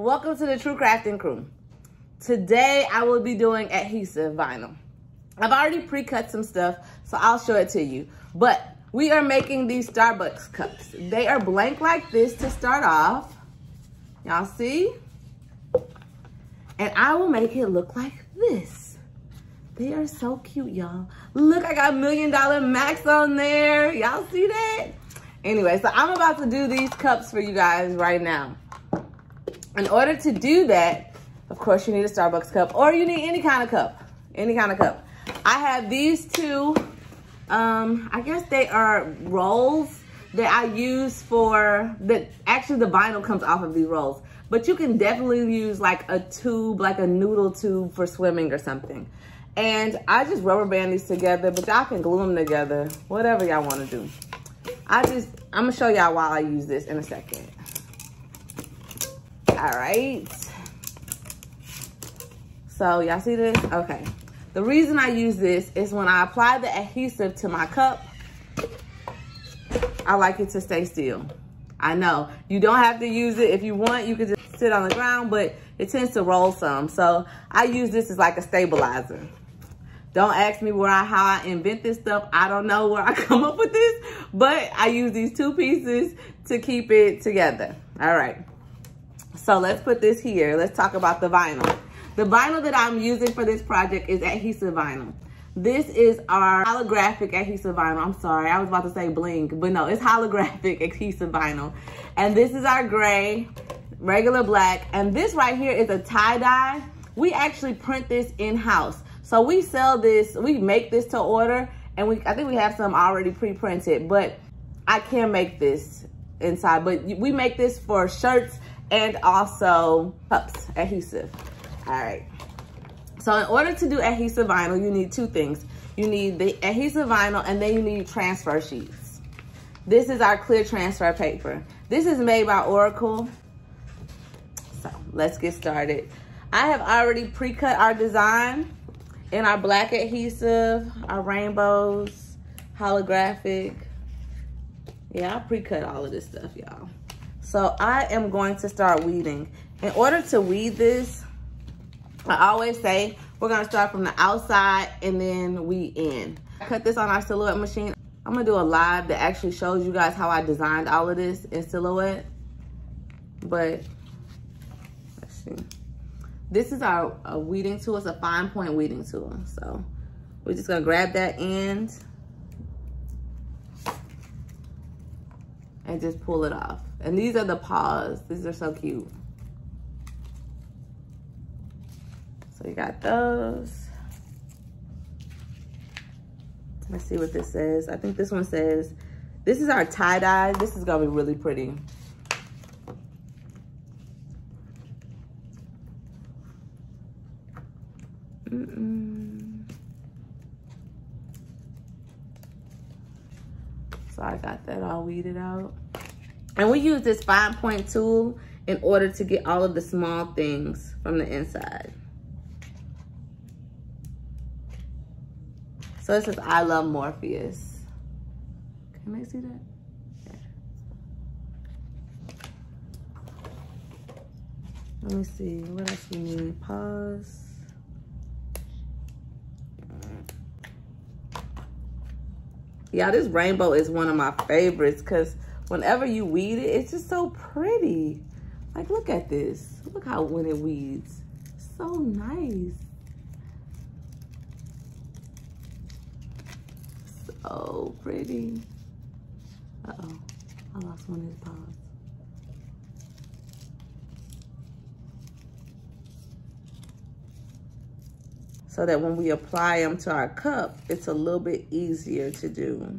welcome to the Tru Crafting Crew. Today I will be doing adhesive vinyl. I've already pre-cut some stuff, so I'll show it to you. But we are making these Starbucks cups. They are blank like this to start off. Y'all see? And I will make it look like this. They are so cute, y'all. Look, I got Million Dollar Max on there. Y'all see that? Anyway, so I'm about to do these cups for you guys right now. In order to do that, of course, you need a Starbucks cup or you need any kind of cup, any kind of cup. I have these two, um, I guess they are rolls that I use for, that actually the vinyl comes off of these rolls. But you can definitely use like a tube, like a noodle tube for swimming or something. And I just rubber band these together, but y'all can glue them together, whatever y'all wanna do. I just, I'm gonna show y'all why I use this in a second. All right. So y'all see this? Okay. The reason I use this is when I apply the adhesive to my cup, I like it to stay still. I know you don't have to use it. If you want, you could just sit on the ground, but it tends to roll some. So I use this as like a stabilizer. Don't ask me where I, how I invent this stuff. I don't know where I come up with this, but I use these two pieces to keep it together. All right. So let's put this here. Let's talk about the vinyl. The vinyl that I'm using for this project is adhesive vinyl. This is our holographic adhesive vinyl. I'm sorry, I was about to say blink, but no, it's holographic adhesive vinyl. And this is our gray, regular black. And this right here is a tie-dye. We actually print this in-house. So we sell this, we make this to order, and we I think we have some already pre-printed, but I can make this inside. But we make this for shirts and also cups, adhesive. All right. So in order to do adhesive vinyl, you need two things. You need the adhesive vinyl and then you need transfer sheets. This is our clear transfer paper. This is made by Oracal. So let's get started. I have already pre-cut our design in our black adhesive, our rainbows, holographic. Yeah, I pre-cut all of this stuff, y'all. So I am going to start weeding. In order to weed this, I always say we're gonna start from the outside and then we in. Cut this on our Silhouette machine. I'm gonna do a live that actually shows you guys how I designed all of this in Silhouette. But, let's see. This is our weeding tool. It's a fine point weeding tool. So we're just gonna grab that end and just pull it off. And these are the paws. These are so cute. So you got those. Let's see what this says. I think this one says, this is our tie-dye. This is gonna be really pretty. Mm -mm. So I got that all weeded out. And we use this fine point tool in order to get all of the small things from the inside. So it says, I love Morpheus. Can I see that? Let me see, what else we need? Pause. Yeah, this rainbow is one of my favorites because whenever you weed it, it's just so pretty. Like, look at this. Look how when it weeds. So nice. So pretty. Uh-oh. I lost one of his paws. So that when we apply them to our cup, it's a little bit easier to do.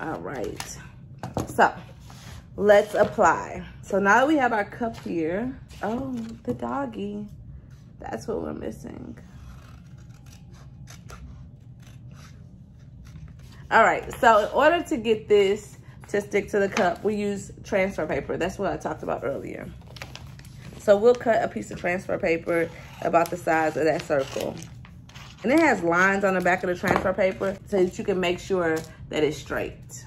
All right, so let's apply. So now that we have our cup here, oh, the doggy, that's what we're missing. All right, so in order to get this to stick to the cup, we use transfer paper. That's what I talked about earlier. So we'll cut a piece of transfer paper about the size of that circle. And it has lines on the back of the transfer paper so that you can make sure that it's straight.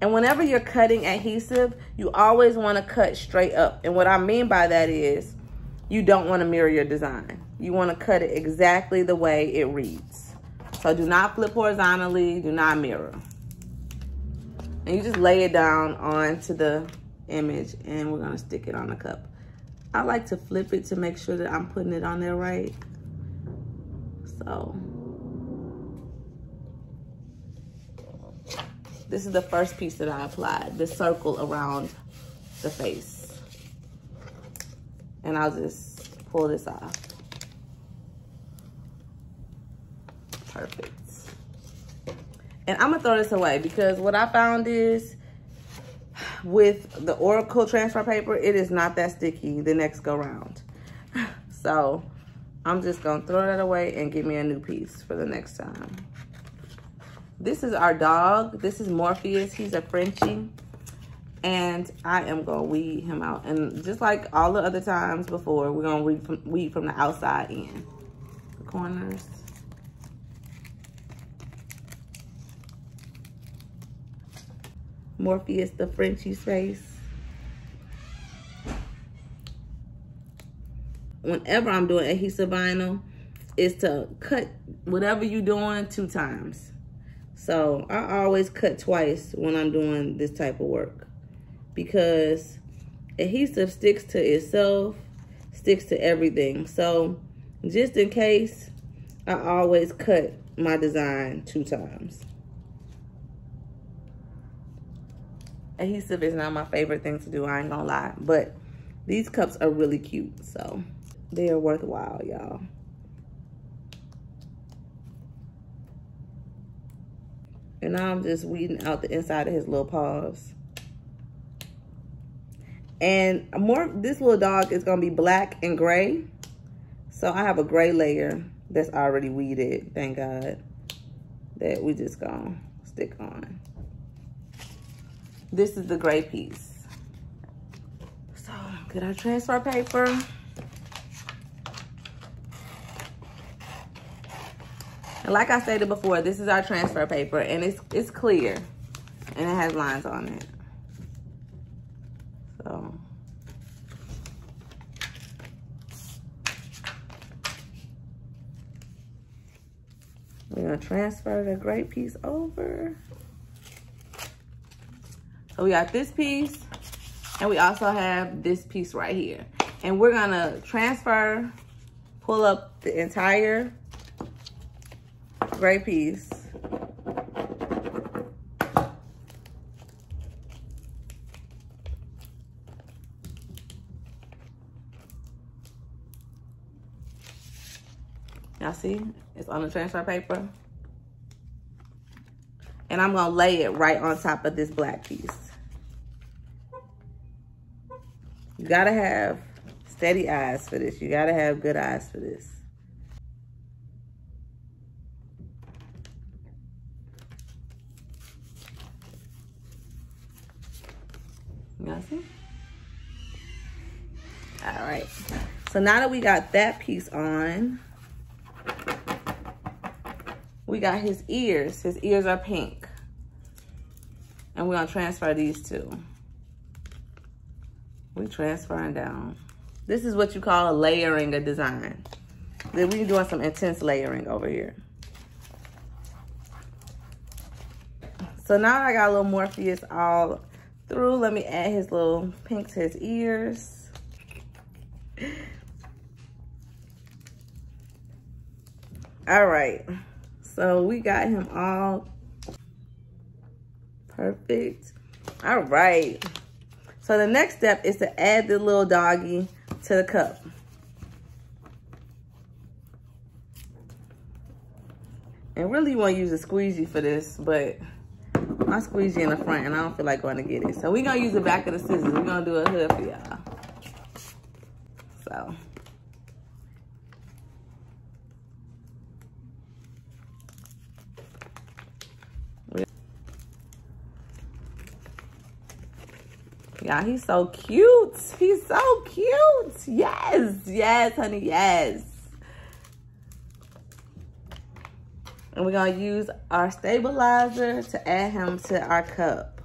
And whenever you're cutting adhesive, you always want to cut straight up. And what I mean by that is you don't want to mirror your design. You want to cut it exactly the way it reads. So do not flip horizontally, do not mirror. And you just lay it down onto the image and we're gonna stick it on the cup. I like to flip it to make sure that I'm putting it on there right. So This is the first piece that I applied, the circle around the face. And I'll just pull this off. Perfect. And I'm gonna throw this away because what I found is with the Oracal transfer paper, it is not that sticky the next go round. So I'm just gonna throw that away and get me a new piece for the next time. This is our dog. This is Morpheus. He's a Frenchie. And I am to weed him out. And just like all the other times before, we're to weed from, weed from the outside in. The corners. Morpheus, the Frenchie's face. Whenever I'm doing adhesive vinyl, is to cut whatever you're doing two times. So I always cut twice when I'm doing this type of work because adhesive sticks to itself, sticks to everything. So just in case, I always cut my design two times. Adhesive is not my favorite thing to do, I ain't gonna lie. But these cups are really cute, so they are worthwhile, y'all. And now I'm just weeding out the inside of his little paws. And more, this little dog is gonna be black and gray. So I have a gray layer that's already weeded, thank God, that we just gonna stick on. This is the gray piece. So get our transfer paper. And like I stated before, this is our transfer paper and it's, it's clear and it has lines on it. So. We're gonna transfer the gray piece over. So we got this piece and we also have this piece right here. And we're gonna transfer, pull up the entire gray piece. Y'all see? It's on the transfer paper. And I'm gonna lay it right on top of this black piece. You gotta have steady eyes for this. You gotta have good eyes for this. Y'all see? All right. So now that we got that piece on, we got his ears. His ears are pink. And we're gonna transfer these two. We transferring down. This is what you call a layering a design. Then we're doing some intense layering over here. So now I got a little Morpheus all through. Let me add his little pink to his ears. All right. So we got him all perfect. All right. So the next step is to add the little doggy to the cup. And really you want to use a squeegee for this, but my squeegee in the front and I don't feel like going to get it. So we're going to use the back of the scissors. We're going to do a hood for y'all. So. Yeah, he's so cute. He's so cute. Yes, yes, honey, yes. And we're going to use our stabilizer to add him to our cup.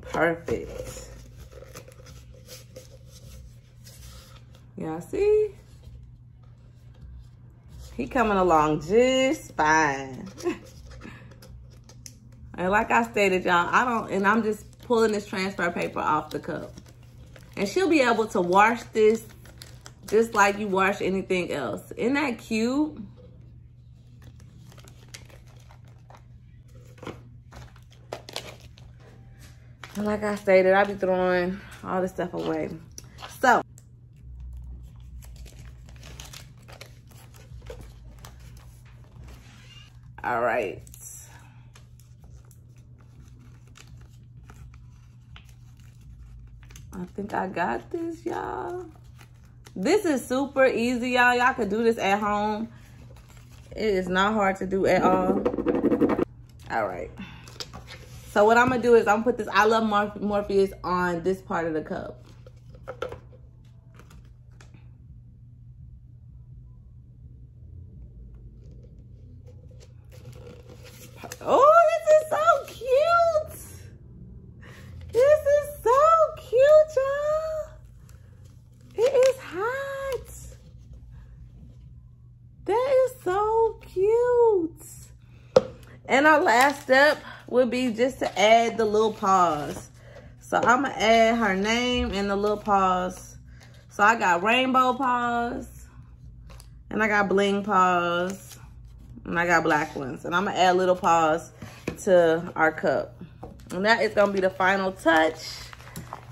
Perfect. Yeah. see? He coming along just fine. and like I stated, y'all, I don't, and I'm just pulling this transfer paper off the cup. And she'll be able to wash this just like you wash anything else. Isn't that cute? And like I stated, I'll be throwing all this stuff away. So, all right. I think I got this, y'all. This is super easy, y'all. Y'all could do this at home. It is not hard to do at all. All right. So what I'm going to do is I'm going to put this I Love Morph Morpheus on this part of the cup. Oh, this is so cute. This is so cute, y'all. It is hot. That is so cute. Our last step would be just to add the little paws. So I'm going to add her name and the little paws. So I got rainbow paws. And I got bling paws. And I got black ones. And I'm going to add little paws to our cup. And that is going to be the final touch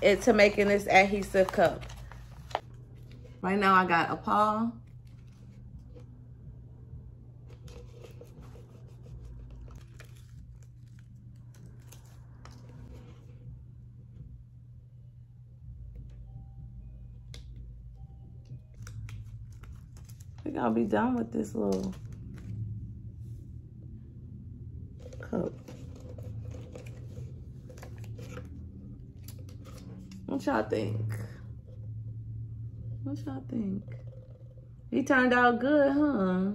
into making this adhesive cup. Right now I got a paw. I'll be done with this little cup. What y'all think? What y'all think? He turned out good, huh?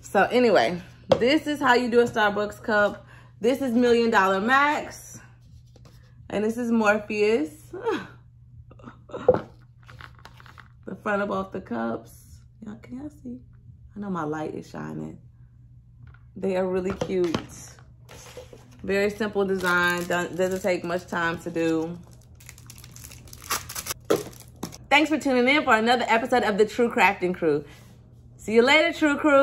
So anyway, this is how you do a Starbucks cup. This is Million Dollar Max. And this is Morpheus. front of both the cups. Y'all can y'all see? I know my light is shining. They are really cute. Very simple design. Doesn't take much time to do. Thanks for tuning in for another episode of the Tru Crafting Crew. See you later, Tru Crew.